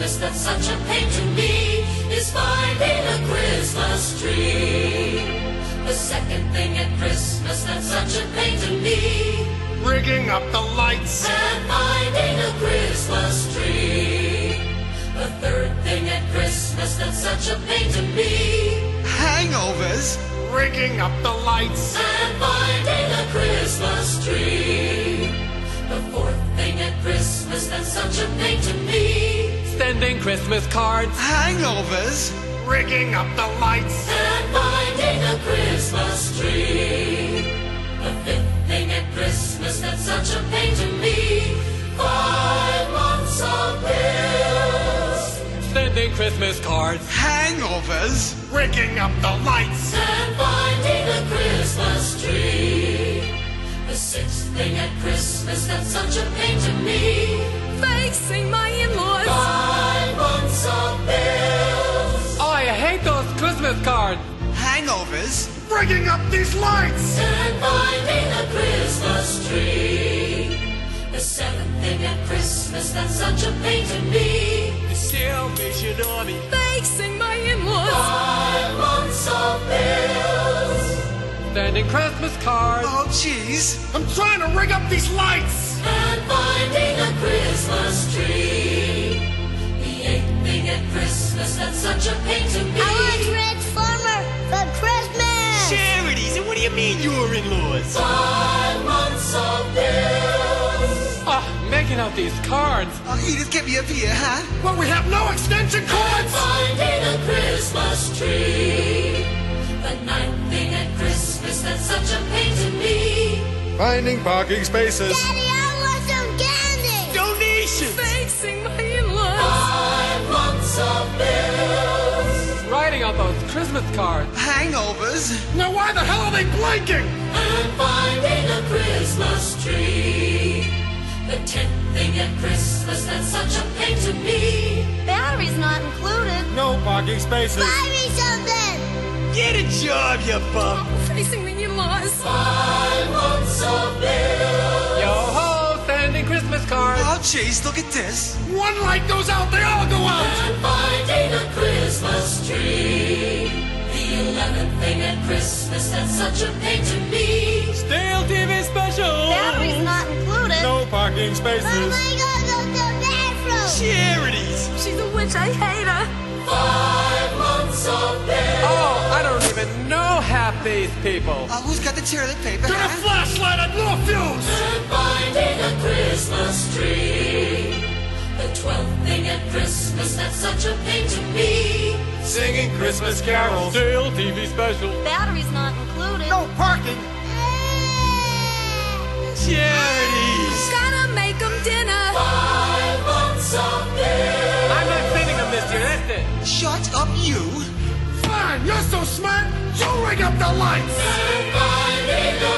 Christmas that's such a pain to me is finding a Christmas tree. The second thing at Christmas that's such a pain to me Rigging up the lights. and finding a Christmas tree. The third thing at Christmas that's such a pain to me Hangovers? Rigging up the lights. and finding a Christmas tree. The fourth thing at Christmas that's such a pain Sending Christmas cards. Hangovers? Rigging up the lights. and finding a Christmas tree. The fifth thing at Christmas that's such a pain to me. Five months of bills Sending Christmas cards. Hangovers? Rigging up the lights. and finding a Christmas tree. The sixth thing at Christmas that's such a pain to me. Facing my in-laws. Five of bills Oh, I hate those Christmas cards. Hangovers? Rigging up these lights. and finding a Christmas tree. The seventh thing at Christmas that's such a pain to me. The Salvation Army. Facing my in-laws. Five months of bills Sending Christmas cards. Oh, jeez. I'm trying to rig up these lights. and finding a Christmas tree. And what do you mean your in-laws? Five months of bills Oh, ah, making out these cards. Oh, Edith, get me up here, huh? Well, we have no extension and cords. finding a Christmas tree. The ninth thing at Christmas that's such a pain to me. Finding parking spaces. Daddy, bills those Christmas cards. Hangovers? Now, why the hell are they blinking? and finding a Christmas tree. The tenth thing at Christmas that's such a pain to me. Battery's not included. No parking spaces. Buy me something. Get a job, you bum! Oh, facing the in-laws. Five months of bills Yo ho, sending Christmas cards. Oh, jeez, look at this. One light goes out, they all go out. And Christmas tree. The eleventh thing at Christmas that's such a pain to me. Stale TV special. Battery's not included. No parking Mom, spaces. I gotta go to the bathroom. Charities! She's a witch. I hate her. Five months of bills Oh, I don't even know half these people. Uh, who's got the toilet paper, Get a huh? flashlight and more fuse. and finding a Christmas tree. The twelfth thing at Christmas that's such a pain to me. Singing Christmas carols. Stale TV special. Battery's not included. No parking. Charities! Gotta make 'em dinner. Five months of bills I'm not sending them this year, that's it. Shut up, you. Fine, you're so smart. You rig up the lights. and finding a